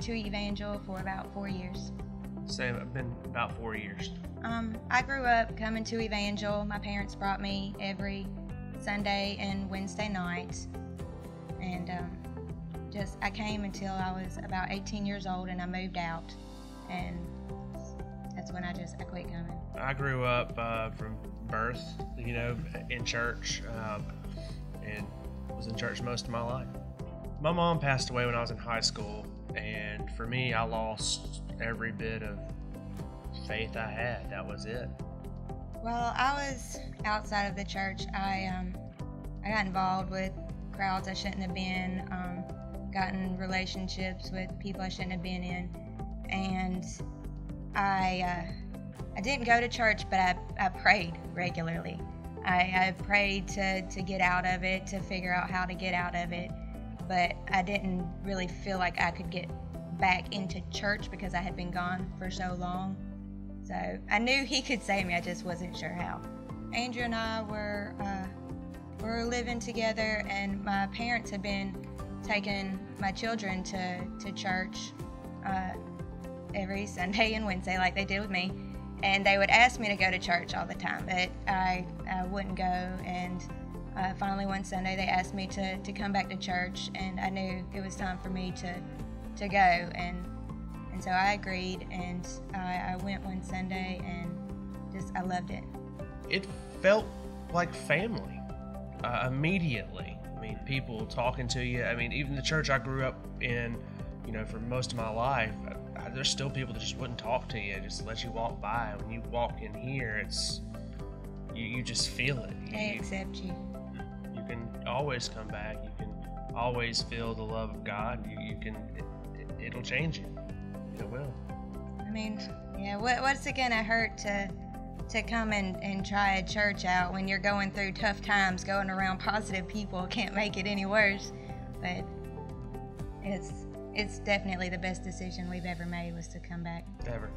To evangel for about four years. Same, I've been about four years. Um, I grew up coming to Evangel. My parents brought me every Sunday and Wednesday nights, and um, just I came until I was about 18 years old, and I moved out, and that's when I just I quit coming. I grew up uh, from birth, you know, in church, um, and was in church most of my life. My mom passed away when I was in high school, and for me, I lost every bit of faith I had. That was it. Well, I was outside of the church. I um, I got involved with crowds I shouldn't have been. Um, gotten relationships with people I shouldn't have been in, and I uh, I didn't go to church, but I, I prayed regularly. I, I prayed to, to get out of it, to figure out how to get out of it, but I didn't really feel like I could get back into church because I had been gone for so long. So I knew he could save me, I just wasn't sure how. Andrew and I were uh, were living together, and my parents had been taking my children to to church uh, every Sunday and Wednesday, like they did with me. And they would ask me to go to church all the time, but I, I wouldn't go. And uh, finally, one Sunday, they asked me to, to come back to church, and I knew it was time for me to, to go. And, and so I agreed, and I, I went one Sunday, and just I loved it. It felt like family uh, immediately. I mean, people talking to you. I mean, even the church I grew up in, you know, for most of my life, I, there's still people that just wouldn't talk to you, just let you walk by. When you walk in here, it's you, you just feel it. You, They accept you. Can always come back. You can always feel the love of God. You, you can, it, it'll change you. It will. I mean, yeah, what, what's it gonna hurt to to come and, and try a church out when you're going through tough times, going around positive people can't make it any worse. But it's it's definitely the best decision we've ever made was to come back. Ever.